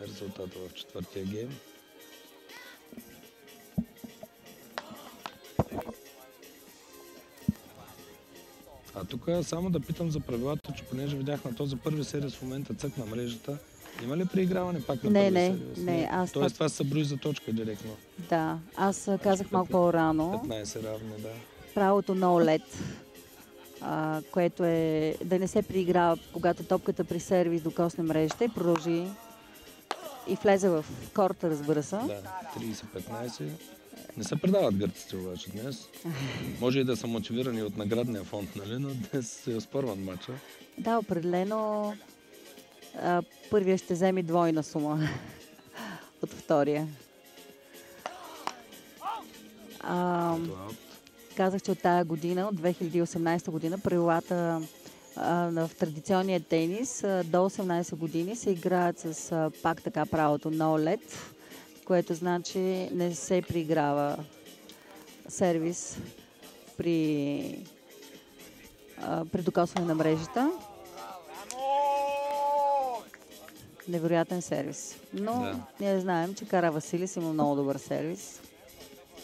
Резултата в четвъртия гейм. А тук само да питам за правилата, че понеже видях на този първи сервис в момента цъкна мрежата, има ли преиграване пак на Не, първи не, сервис? не, аз Тоест това се брои за точка директно. Да, аз казах малко по-рано. 15 равно, да. правото на OLED, а, което е да не се прииграва, когато топката при сервис докосне мрежата и продължи и влезе в корта, разбира се. Да, 30-15. Не се предават гърците обаче днес. Може и да са мотивирани от наградния фонд, нали, но днес се оспорван матча. Да, определено а, първия ще вземе двойна сума от втория. А, казах, че от тая година, от 2018 година, правилата а, в традиционния тенис а, до 18 години се играят с а, пак така правото на OLED, което значи не се прииграва сервис при, а, при докосване на мрежата. Невероятен сервис. Но Да. ние знаем, че Кара Василис има много добър сервис.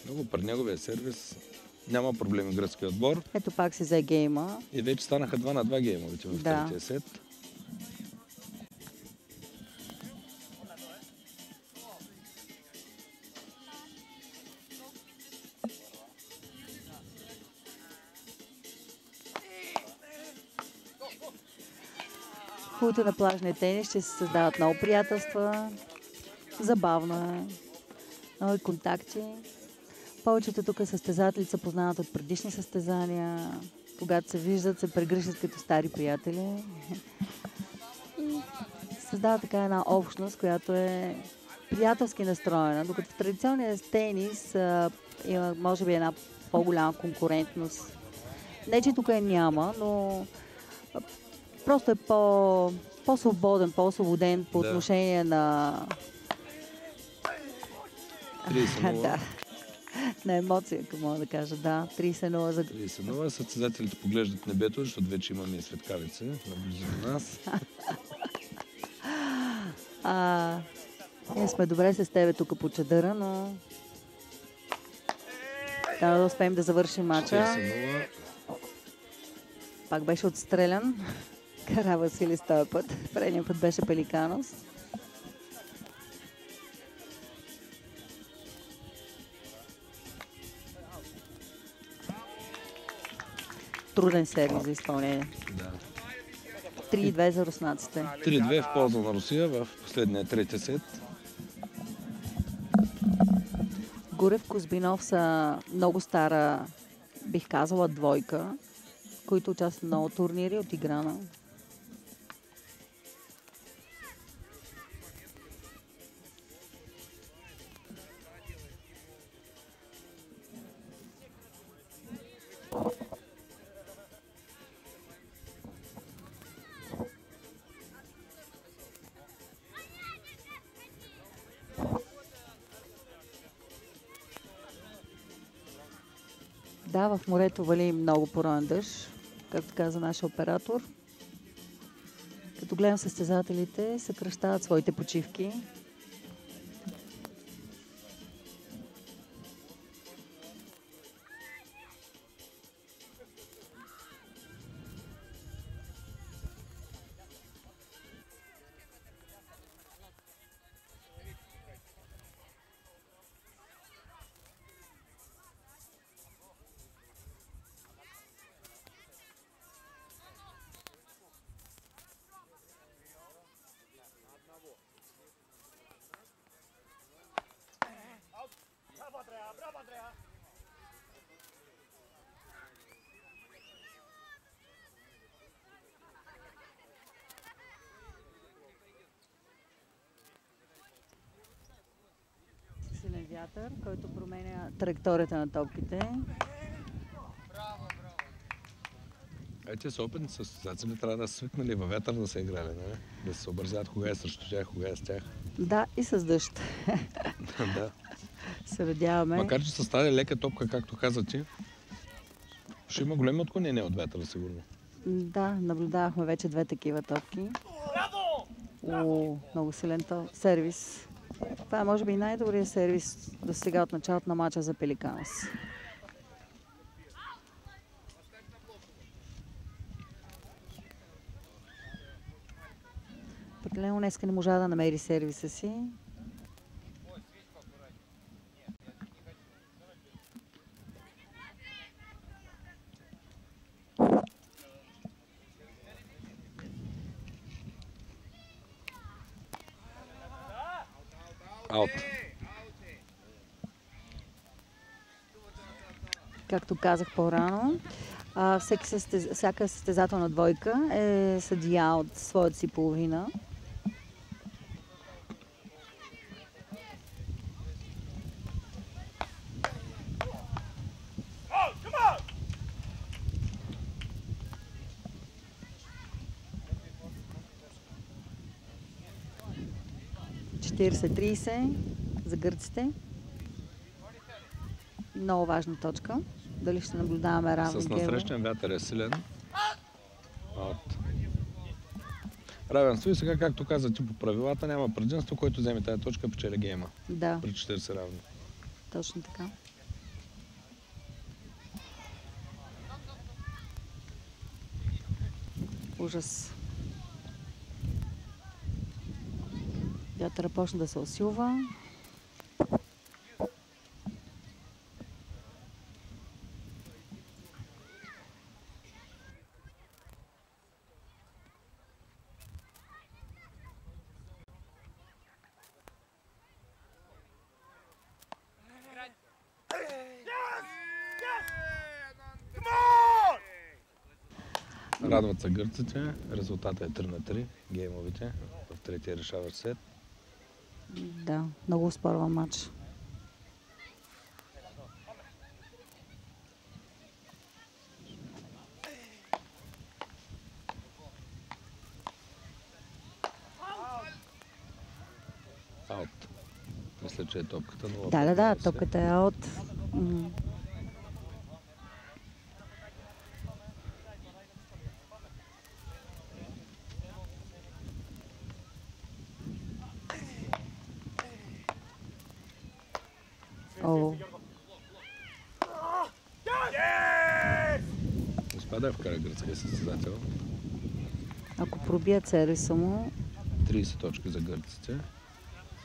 Много при неговия сервис няма проблеми гръцкия отбор. Ето пак си взе гейма. И вече станаха 2 на 2 геймовете в Да. третия сет. Хубавото на плажния тенис, че се създават много приятелства. Забавно е. Нови контакти. Повечето тук състезатели се познават от предишни състезания. Когато се виждат, се прегръщат като стари приятели. И създава така една общност, която е приятелски настроена, докато в традиционния тенис а, има, може би, една по-голяма конкурентност. Не, че тук я няма, но просто е по, по-свободен, по-освободен по Да. отношение на 30-0. да. На емоция, ако мога да кажа. Да, 30-0 за 30-0. Състезателите поглеждат небето, защото вече имаме и светкавица наблизо до нас. А, ние сме добре с тебе тук по чадъра, но трябва да успеем да завършим мача. 40-0. Пак беше отстрелян. Кара Васили с този път. Предния път беше Пеликанос. Труден сервис за изпълнение. Да. 3-2 за руснаците. 3-2 в полза на Русия в последния трети сет. Гурев Козбинов са много стара, бих казала, двойка, които участват в много турнири от играна. В морето вали много пороен дъжд, както каза нашия оператор. Като гледам състезателите, съкръщават своите почивки. Вятър, който променя траекторията на топките. А те са опитни състезатели, трябва да са свикнали във вятър да са играли, нали? да се съобразяват кога е срещу тях, кога е с тях. Да, и с дъжд. да. Се надяваме. Макар, че с тази лека топка, както каза ти, ще има големи отклонения от вятъра, сигурно. Да, наблюдавахме вече две такива топки. Браво! О, много силен то. сервис. Това е може би най-добрият сервис до сега от началото на мача за Пеликанс. Прекалено днеска не можа да намери сервиса си. Аут. Както казах по-рано, всеки състез... всяка състезателна двойка е съдия от своята си половина. Come on! – 40-30 за гърците. Много важна точка. Дали ще наблюдаваме равни С насрещен вятър е силен. Аут. Равенство и сега, както каза ти по правилата, няма предимство, който вземе тази точка, печели гейма. Да, При 40 равни. точно така. Ужас. Вятъра почна да се усилва. Радват се гърците. Резултатът е 3 на 3. Геймовите в третия решаващ сет. Да, много спорван матч. Аут. Мисля, че е топката. Да, да, да, топката е от... Успя да я вкара гръцкия състезател. ако пробият сервиса му, 30 точки за гърците.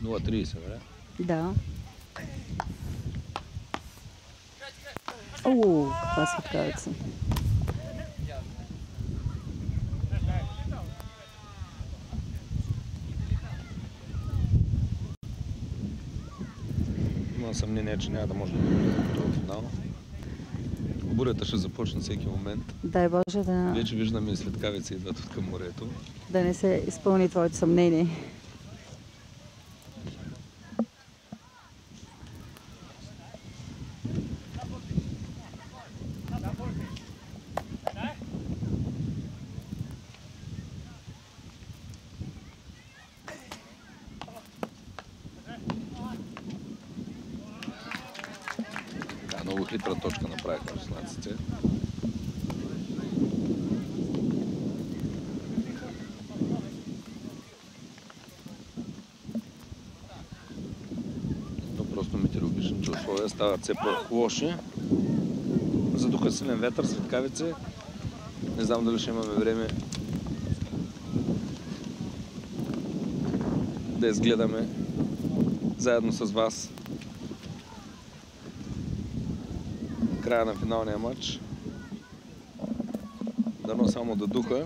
0-30, бе. да. О, каква светкавица. Имам съмнение, че няма да може да добре до финал. Бурята ще започне всеки момент. Дай Боже да, Вече виждаме и светкавици идват от към морето. да не се изпълни твоето съмнение. Да, много хитра точка направиха руснаците. Но просто метеорологичните условия стават все по-лоши. Задуха силен ветър, светкавице. Не знам дали ще имаме време да изгледаме заедно с вас края на финалния матч. Дано само да духа.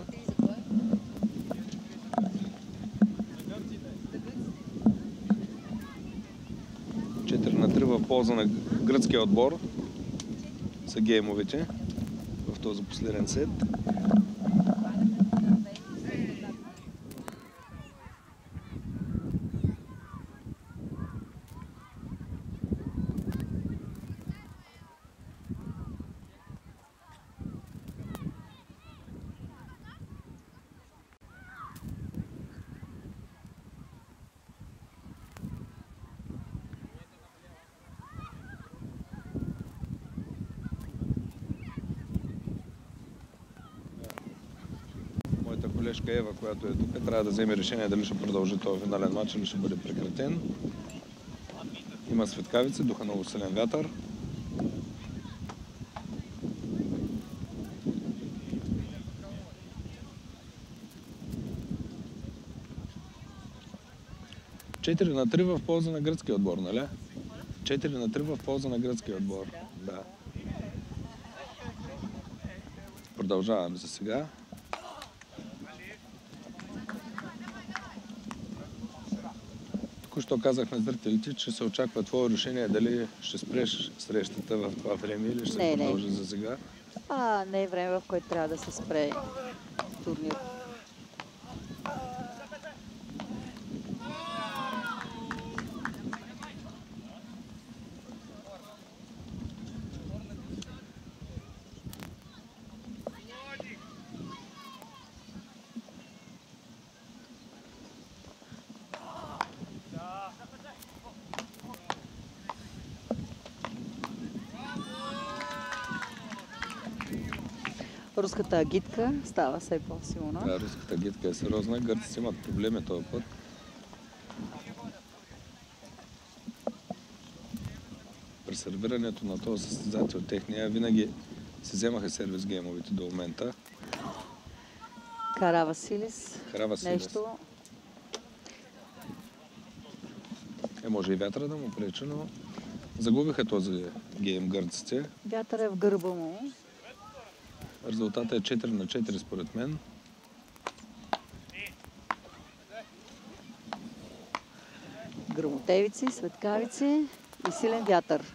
Четири на 3 в полза на гръцкия отбор са геймовете в този последен сет. Моята колежка Ева, която е тук, трябва да вземе решение дали ще продължи този финален матч или ще бъде прекратен. Има светкавици, духа много силен вятър. Четири на 3 в полза на гръцкия отбор, нали? 4 на 3 в полза на гръцкия отбор. Да. Продължаваме за сега. Току-що казах на зрителите, че се очаква твое решение дали ще спреш срещата в това време или ще Не, не. продължи за сега. А, не е време, в което трябва да се спре турнир. Руската агитка става все по-силна. Да, руската гитка е сериозна. Гърците имат проблеми този път. При сервирането на този състезател техния винаги си вземаха сервис геймовите до момента. Кара Василис. Харава си Нещо. Е, може и вятъра да му пречи, но загубиха този гейм гърците. Вятър е в гърба му. Резултатът е 4 на 4 според мен. Грамотевици, светкавици и силен вятър.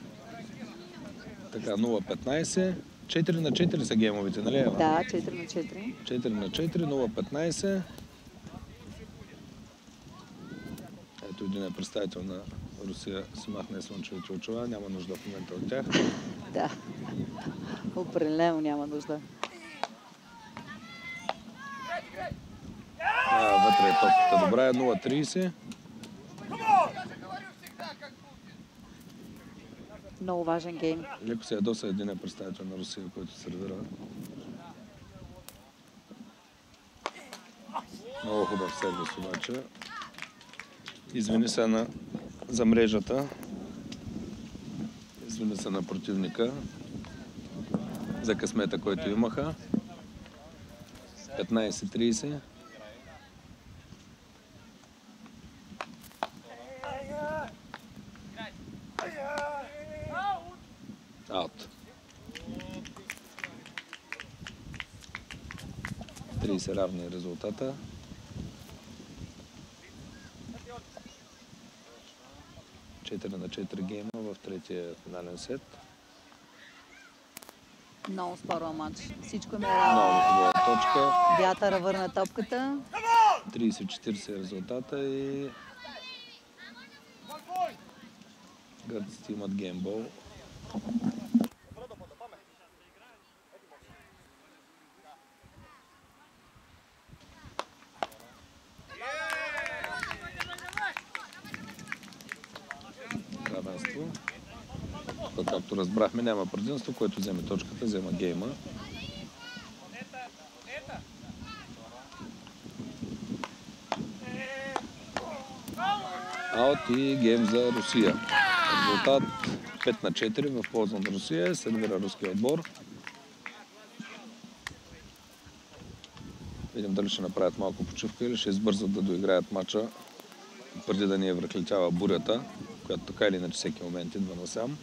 Така, 0-15. 4 на 4 са геймовите, нали? Ева? Да, 4 на 4. 4 на 4, 0-15. Ето един е представител на Русия си махне слънчевите очила. Няма нужда в момента от тях. Да. Определено няма нужда. А, вътре е топката добра. е 0-30. Много важен гейм. Леко се ядоса един е представител на Русия, който сервира. Много хубав сервис обаче. Извини се на, за мрежата. Извини се на противника. За късмета, който имаха. 15-30. Аут. 30 равни резултата. Четири на 4 гейма в третия финален сет. Много спорва матч. Всичко ме е Много хубава точка. Вятъра върна топката. 30-40 е резултата и гърците имат геймбол. Равенство. То, както разбрахме, няма предимство, който вземе точката, взема гейма. Аут и гейм за Русия. Резултат 5 на 4 в полза на Русия. Сервира руския отбор. Видим дали ще направят малко почивка или ще избързат да доиграят матча преди да ни е връхлетява бурята, която така или иначе всеки момент идва насам.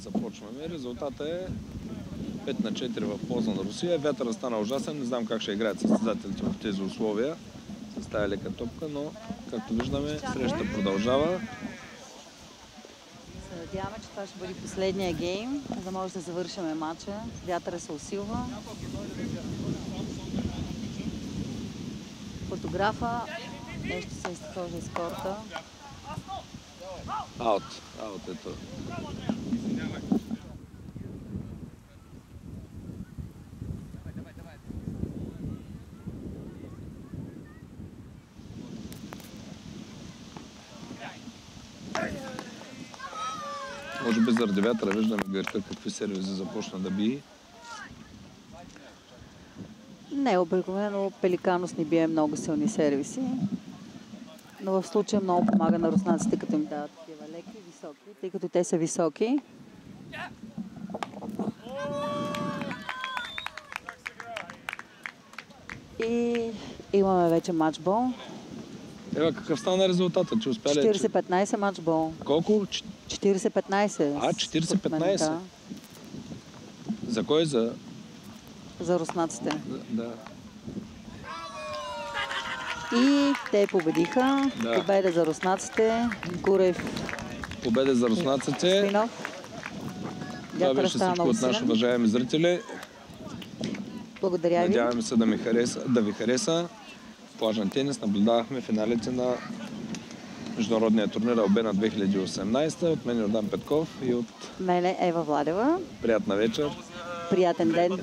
Започваме. Резултатът е 5 на 4 в полза на Русия. Вятърът стана ужасен. Не знам как ще играят състезателите в тези условия. С тази лека топка, но както виждаме, среща продължава. Се надяваме, че това ще бъде последния гейм, за да може да завършим матча. Вятъра се усилва. Фотографа нещо се изхожда из корта. Аут. Аут ето. Би заради вятъра виждаме Гърка какви сервизи започна да бие. Не, обикновено Пеликанос ни бие много силни сервиси. Но в случая много помага на руснаците, като им дават такива леки и високи, тъй като те са високи. И имаме вече матчбол. Ева, какъв стана резултата? Че успяли? че- 40-15 матчбол. Колко? Ч- 40-15. А, според мен, 40-15? Да, За кой? За... за руснаците. Да. И те победиха. Да. Победа за руснаците. Гурев, Победа за руснаците. Свинов. Това беше всичко от наши уважаеми зрители. Благодаря ви. Надяваме се да, ми хареса, да ви хареса. Плажен тенис наблюдавахме финалите на Международния турнир Албена 2018 от мен Йордан Петков и от Мене Ева Владева. приятна вечер. Приятен ден.